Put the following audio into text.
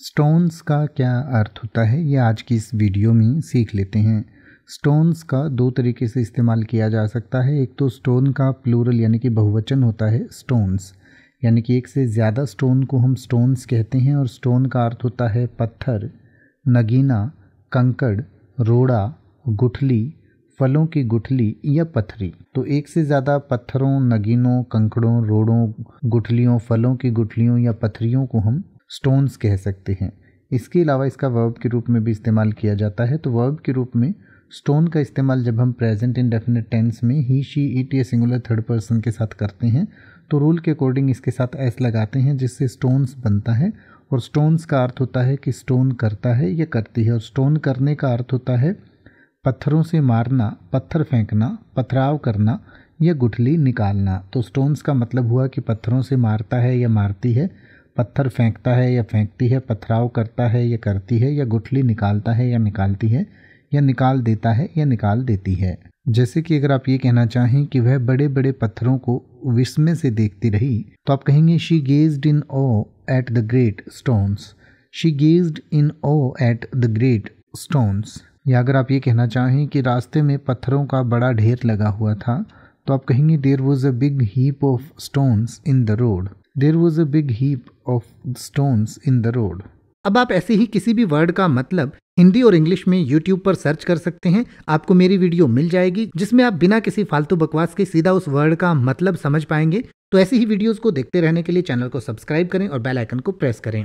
Stones का क्या अर्थ होता है? ये आज की इस वीडियो में सीख लेते हैं। स्टोन्स का दो तरीके से इस्तेमाल किया जा सकता है। एक तो स्टोन का प्लूरल यानी कि बहुवचन होता है, स्टोन्स। यानी कि एक से ज़्यादा स्टोन को हम स्टोन्स कहते हैं और स्टोन का अर्थ होता है पत्थर, नगीना, कंकड़, रोड़ा, गुठली, फलों की गुठली या पथरी। तो एक से ज़्यादा पत्थरों, नगीनों, कंकड़ों, रोड़ों, गुठलियों, फलों की गुठलियों या पथरियों को हम स्टोन्स कह सकते हैं। इसके अलावा इसका वर्ब के रूप में भी इस्तेमाल किया जाता है। तो वर्ब के रूप में स्टोन का इस्तेमाल जब हम प्रेजेंट इंडेफिनेट टेंस में ही शी इट या सिंगुलर थर्ड पर्सन के साथ करते हैं तो रूल के अकॉर्डिंग इसके साथ एस लगाते हैं, जिससे स्टोन्स बनता है। और स्टोन्स का अर्थ होता है कि स्टोन करता है या करती है। और स्टोन करने का अर्थ होता है पत्थरों से मारना, पत्थर फेंकना, पथराव करना या गुठली निकालना। तो स्टोन्स का मतलब हुआ कि पत्थरों से मारता है या मारती है। पत्थर फेंकता है या फेंकती है, पथराव करता है या करती है, या गुठली निकालता है या निकालती है, या निकाल देता है या निकाल देती है। जैसे कि अगर आप ये कहना चाहें कि वह बड़े बड़े पत्थरों को विस्मय से देखती रही तो आप कहेंगे she gazed in awe at the great stones she gazed in awe at the great stones या अगर आप ये कहना चाहें कि रास्ते में पत्थरों का बड़ा ढेर लगा हुआ था तो आप कहेंगे there was a big heap of stones in the road there was a big heap of stones in the road अब आप ऐसे ही किसी भी वर्ड का मतलब हिंदी और इंग्लिश में यूट्यूब पर सर्च कर सकते हैं। आपको मेरी वीडियो मिल जाएगी, जिसमें आप बिना किसी फालतू बकवास के सीधा उस वर्ड का मतलब समझ पाएँगे। तो ऐसी ही वीडियोस को देखते रहने के लिए चैनल को सब्सक्राइब करें और बेल आइकन को प्रेस करें।